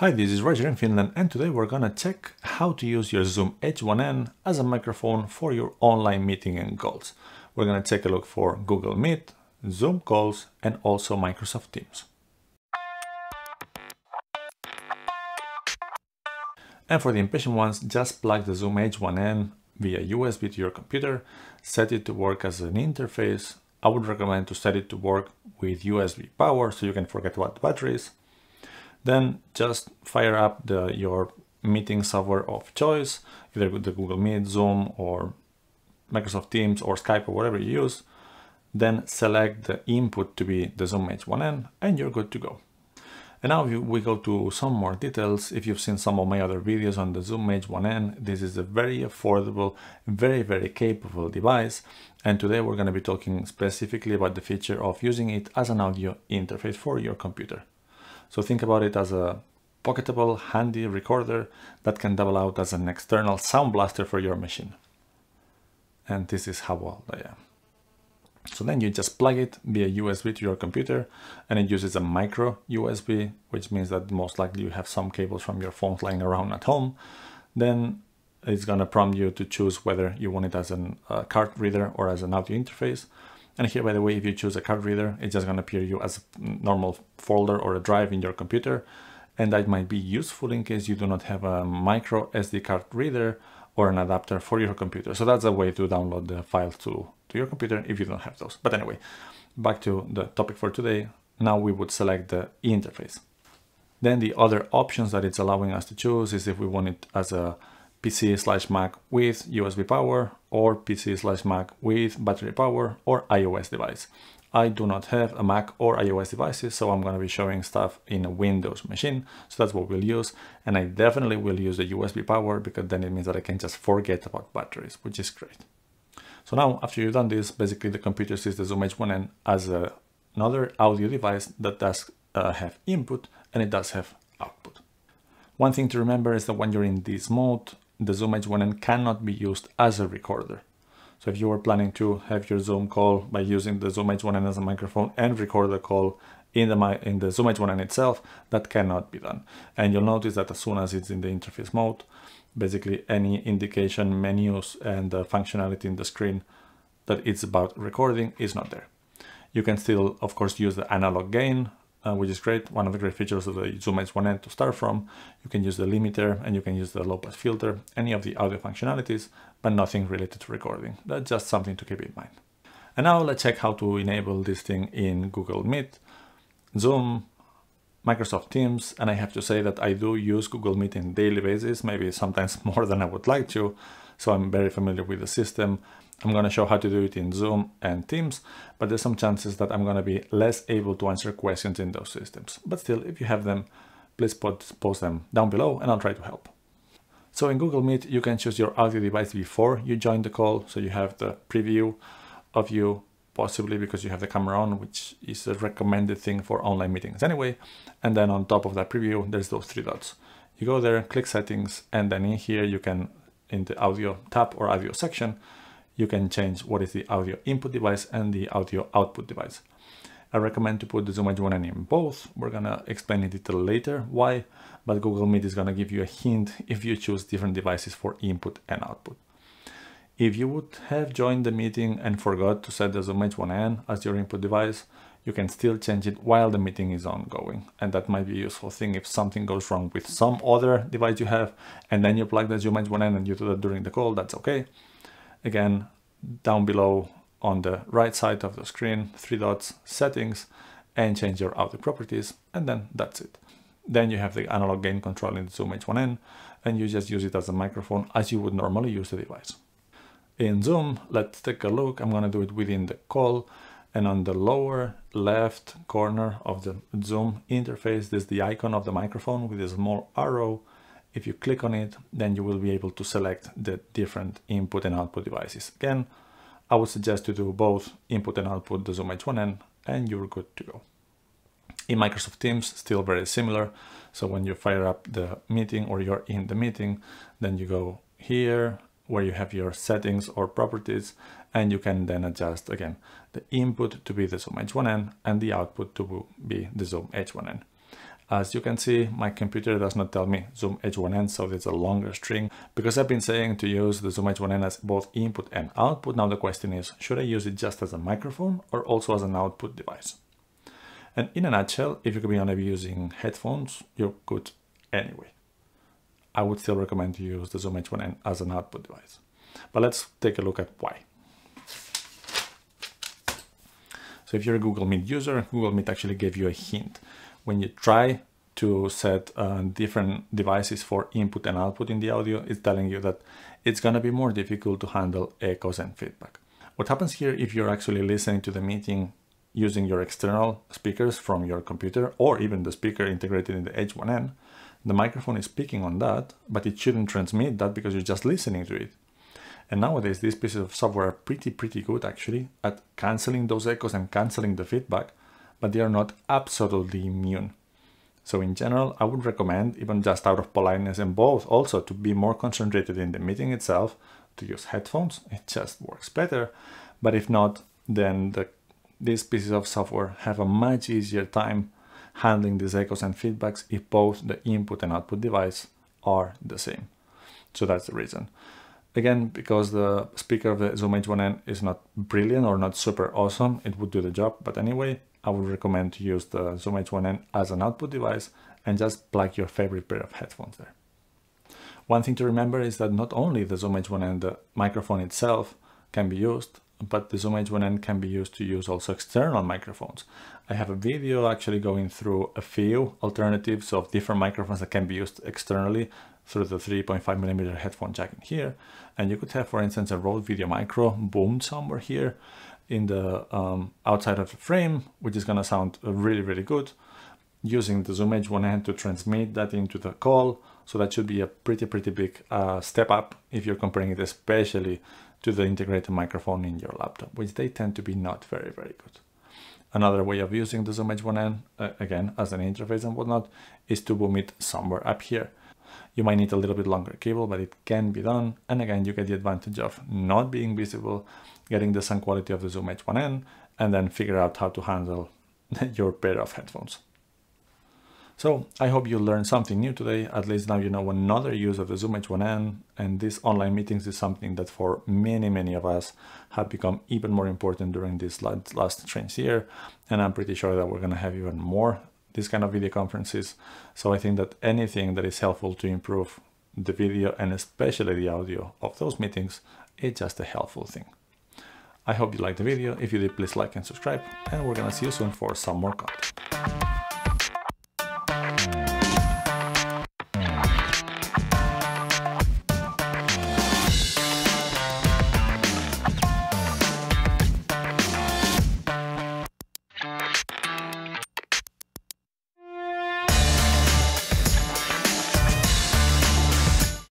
Hi, this is Roger in Finland and today we're gonna check how to use your Zoom H1n as a microphone for your online meeting and calls. We're gonna take a look for Google Meet, Zoom calls and also Microsoft Teams. And for the impatient ones, just plug the Zoom H1n via USB to your computer, set it to work as an interface. I would recommend to set it to work with USB power so you can forget about is then just fire up the, your meeting software of choice, either the Google Meet, Zoom, or Microsoft Teams, or Skype, or whatever you use. Then select the input to be the Zoom H1n, and you're good to go. And now we go to some more details, if you've seen some of my other videos on the Zoom H1n, this is a very affordable, very, very capable device. And today we're going to be talking specifically about the feature of using it as an audio interface for your computer. So think about it as a pocketable, handy recorder that can double out as an external sound blaster for your machine. And this is how well I am. So then you just plug it via USB to your computer and it uses a micro USB, which means that most likely you have some cables from your phone lying around at home. Then it's going to prompt you to choose whether you want it as a uh, card reader or as an audio interface. And here, by the way, if you choose a card reader, it's just going to appear you as a normal folder or a drive in your computer. And that might be useful in case you do not have a micro SD card reader or an adapter for your computer. So that's a way to download the file to, to your computer if you don't have those. But anyway, back to the topic for today. Now we would select the interface. Then the other options that it's allowing us to choose is if we want it as a PC slash Mac with USB power or PC slash Mac with battery power or iOS device. I do not have a Mac or iOS devices, so I'm going to be showing stuff in a Windows machine. So that's what we'll use. And I definitely will use the USB power because then it means that I can just forget about batteries, which is great. So now after you've done this, basically the computer sees the Zoom H1n as a, another audio device that does uh, have input and it does have output. One thing to remember is that when you're in this mode, the Zoom H1n cannot be used as a recorder. So if you were planning to have your Zoom call by using the Zoom H1n as a microphone and record the call in the, in the Zoom H1n itself, that cannot be done. And you'll notice that as soon as it's in the interface mode, basically any indication, menus, and uh, functionality in the screen that it's about recording is not there. You can still, of course, use the analog gain uh, which is great. One of the great features of the Zoom H1n to start from. You can use the limiter and you can use the low pass filter, any of the audio functionalities, but nothing related to recording. That's just something to keep in mind. And now let's check how to enable this thing in Google Meet, Zoom, Microsoft Teams, and I have to say that I do use Google Meet in daily basis, maybe sometimes more than I would like to, so I'm very familiar with the system. I'm going to show how to do it in Zoom and Teams, but there's some chances that I'm going to be less able to answer questions in those systems. But still, if you have them, please post them down below and I'll try to help. So in Google Meet, you can choose your audio device before you join the call. So you have the preview of you, possibly because you have the camera on, which is a recommended thing for online meetings anyway. And then on top of that preview, there's those three dots. You go there, click settings, and then in here you can, in the audio tab or audio section, you can change what is the audio input device and the audio output device. I recommend to put the Zoom H1n in both. We're gonna explain in detail later why, but Google Meet is gonna give you a hint if you choose different devices for input and output. If you would have joined the meeting and forgot to set the Zoom H1n as your input device, you can still change it while the meeting is ongoing. And that might be a useful thing if something goes wrong with some other device you have, and then you plug the Zoom H1n and you do that during the call, that's okay. Again, down below on the right side of the screen, three dots, settings, and change your audio properties, and then that's it. Then you have the analog gain control in the Zoom H1n, and you just use it as a microphone as you would normally use the device. In Zoom, let's take a look. I'm gonna do it within the call, and on the lower left corner of the Zoom interface, there's the icon of the microphone with a small arrow if you click on it, then you will be able to select the different input and output devices. Again, I would suggest to do both input and output the Zoom H1n and you're good to go. In Microsoft Teams, still very similar. So when you fire up the meeting or you're in the meeting, then you go here where you have your settings or properties and you can then adjust again the input to be the Zoom H1n and the output to be the Zoom H1n. As you can see, my computer does not tell me Zoom H1n, so it's a longer string because I've been saying to use the Zoom H1n as both input and output. Now the question is, should I use it just as a microphone or also as an output device? And in a nutshell, if going to be using headphones, you're good anyway. I would still recommend to use the Zoom H1n as an output device. But let's take a look at why. So if you're a Google Meet user, Google Meet actually gave you a hint when you try to set uh, different devices for input and output in the audio, it's telling you that it's going to be more difficult to handle echoes and feedback. What happens here if you're actually listening to the meeting using your external speakers from your computer or even the speaker integrated in the H1n, the microphone is picking on that, but it shouldn't transmit that because you're just listening to it. And nowadays, these pieces of software are pretty, pretty good actually at canceling those echoes and canceling the feedback but they are not absolutely immune. So in general, I would recommend, even just out of politeness and both, also to be more concentrated in the meeting itself, to use headphones. It just works better. But if not, then the, these pieces of software have a much easier time handling these echoes and feedbacks if both the input and output device are the same. So that's the reason. Again, because the speaker of the Zoom H1n is not brilliant or not super awesome, it would do the job. But anyway, I would recommend to use the Zoom H1n as an output device and just plug your favorite pair of headphones there. One thing to remember is that not only the Zoom H1n, the microphone itself can be used, but the Zoom H1n can be used to use also external microphones. I have a video actually going through a few alternatives of different microphones that can be used externally through the 3.5 millimeter headphone jack in here. And you could have, for instance, a Rode Video Micro boomed somewhere here in the um, outside of the frame, which is going to sound really, really good using the Zoom H1n to transmit that into the call. So that should be a pretty, pretty big uh, step up if you're comparing it especially to the integrated microphone in your laptop, which they tend to be not very, very good. Another way of using the Zoom H1n, uh, again, as an interface and whatnot, is to boom it somewhere up here. You might need a little bit longer cable, but it can be done. And again, you get the advantage of not being visible getting the sound quality of the Zoom H1n, and then figure out how to handle your pair of headphones. So I hope you learned something new today. At least now you know another use of the Zoom H1n and these online meetings is something that for many, many of us have become even more important during this last strange year. And I'm pretty sure that we're going to have even more these kind of video conferences. So I think that anything that is helpful to improve the video and especially the audio of those meetings is just a helpful thing. I hope you liked the video. If you did, please like and subscribe. And we're gonna see you soon for some more content.